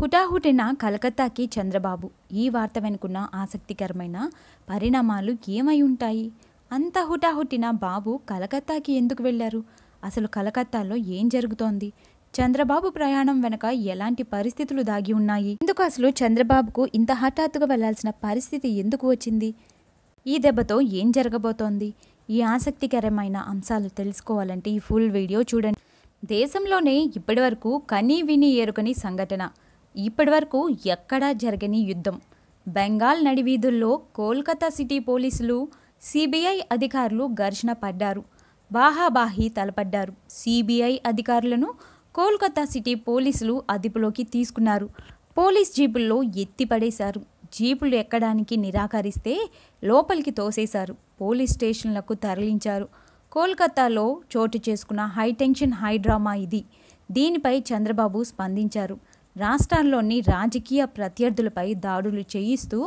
హుటాహుటిన కలకత్తాకి చంద్రబాబు. ఈ వార్త వెనుకున్న ఆసక్తికరమైన పరిణామాలు ఏమై ఉంటాయి? అంత హుటాహుటిన బాబు కలకత్తాకి ఎందుకు వెళ్ళారు? అసలు కలకత్తాలో ఏం జరుగుతోంది? చంద్రబాబు ప్రయాణం వెనక ఎలాంటి పరిస్థితులు దాగి ఉన్నాయి? ఎందుకు అసలు చంద్రబాబుకు ఇంత హఠాత్తుగా వెళ్ళాల్సిన పరిస్థితి ఎందుకు వచ్చింది? ఈ దెబ్బతో ఏం జరగబోతోంది? ఈ ఆసక్తికరమైన అంశాలు తెలుసుకోవాలంటే ఈ ఫుల్ వీడియో చూడండి. దేశంలోనే ఇప్పటివరకు కనీ విని ఏరుకని సంఘటన. ఇప్పటివరకు ఎక్కడా జరగని యుద్ధం. బెంగాల్ నడివీధుల్లో కోల్కతా సిటీ పోలీసులు సిబిఐ అధికారులు ఘర్షణ పడ్డారు. బాహాబాహి తలపడ్డారు. సిబిఐ అధికారులను కోల్కతా సిటీ పోలీసులు అదుపులోకి తీసుకున్నారు. పోలీస్ జీపుల్లో ఎత్తిపడేశారు. జీపులు ఎక్కడానికి నిరాకరిస్తే లోపలికి తోసేశారు. పోలీస్ స్టేషన్లకు తరలించారు. కోల్కతాలో చోటు చేసుకున్న హైటెన్షన్ హైడ్రామా ఇది. దీనిపై చంద్రబాబు స్పందించారు. రాష్ట్రాల్లోని రాజకీయ ప్రత్యర్థులపై దాడులు చేయిస్తూ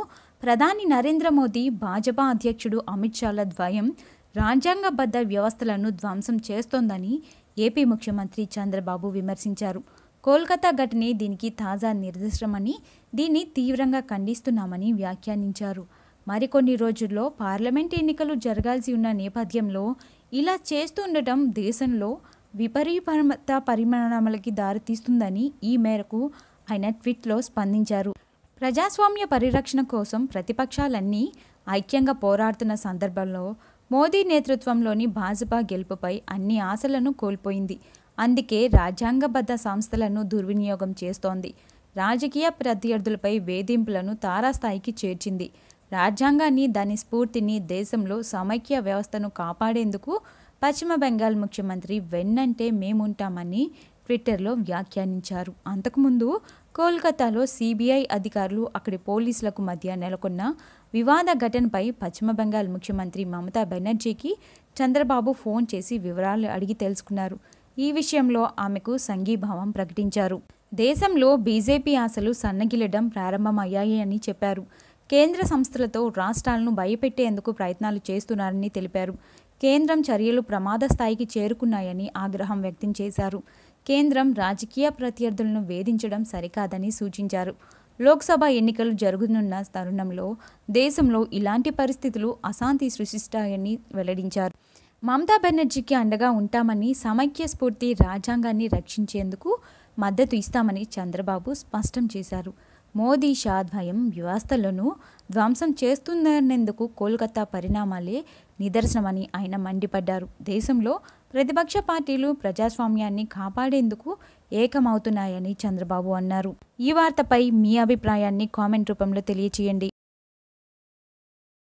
ప్రధాని నరేంద్ర మోదీ భాజపా అధ్యక్షుడు అమిత్ షాల ద్వయం రాజ్యాంగబద్ధ వ్యవస్థలను ధ్వంసం చేస్తోందని ఏపీ ముఖ్యమంత్రి చంద్రబాబు విమర్శించారు. కోల్కతా ఘటనే దీనికి తాజా నిర్దిష్టమని దీన్ని తీవ్రంగా ఖండిస్తున్నామని వ్యాఖ్యానించారు. మరికొన్ని రోజుల్లో పార్లమెంట్ ఎన్నికలు జరగాల్సి ఉన్న నేపథ్యంలో ఇలా చేస్తుండటం దేశంలో విపరీత పరిమాణాలకి దారితీస్తుందని ఈ మేరకు ఆయన ట్వీట్లో స్పందించారు. ప్రజాస్వామ్య పరిరక్షణ కోసం ప్రతిపక్షాలన్నీ ఐక్యంగా పోరాడుతున్న సందర్భంలో మోదీ నేతృత్వంలోని భాజపా గెలుపుపై అన్ని ఆశలను కోల్పోయింది. అందుకే రాజ్యాంగబద్ధ సంస్థలను దుర్వినియోగం చేస్తోంది. రాజకీయ ప్రత్యర్థులపై వేధింపులను తారాస్థాయికి చేర్చింది. రాజ్యాంగాన్ని దాని స్ఫూర్తిని దేశంలో సమైక్య వ్యవస్థను కాపాడేందుకు పశ్చిమ బెంగాల్ ముఖ్యమంత్రి వెన్నంటే మేముంటామని ట్విట్టర్లో వ్యాఖ్యానించారు. అంతకుముందు కోల్కతాలో సిబిఐ అధికారులు అక్కడి పోలీసులకు మధ్య నెలకొన్న వివాద ఘటనపై పశ్చిమ బెంగాల్ ముఖ్యమంత్రి మమతా బెనర్జీకి చంద్రబాబు ఫోన్ చేసి వివరాలు అడిగి తెలుసుకున్నారు. ఈ విషయంలో ఆమెకు సంఘీభావం ప్రకటించారు. దేశంలో బీజేపీ ఆశలు సన్నగిల్లడం ప్రారంభమయ్యాయి అని చెప్పారు. కేంద్ర సంస్థలతో రాష్ట్రాలను భయపెట్టేందుకు ప్రయత్నాలు చేస్తున్నారని తెలిపారు. కేంద్రం చర్యలు ప్రమాద స్థాయికి చేరుకున్నాయని ఆగ్రహం వ్యక్తం చేశారు. కేంద్రం రాజకీయ ప్రత్యర్థులను వేధించడం సరికాదని సూచించారు. లోక్సభ ఎన్నికలు జరుగుతున్న తరుణంలో దేశంలో ఇలాంటి పరిస్థితులు అశాంతి సృష్టిస్తాయని వెల్లడించారు. మమతా బెనర్జీకి అండగా ఉంటామని సమైక్య స్ఫూర్తి రాజ్యాంగాన్ని రక్షించేందుకు మద్దతు ఇస్తామని చంద్రబాబు స్పష్టం చేశారు. మోదీ షాద్వయం వ్యవస్థలను ధ్వంసం చేస్తుందనేందుకు కోల్కతా పరిణామాలే నిదర్శనమని ఆయన మండిపడ్డారు. దేశంలో ప్రతిపక్ష పార్టీలు ప్రజాస్వామ్యాన్ని కాపాడేందుకు ఏకమవుతున్నాయని చంద్రబాబు అన్నారు. ఈ వార్తపై మీ అభిప్రాయాన్ని కామెంట్ రూపంలో తెలియచేయండి.